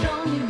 strong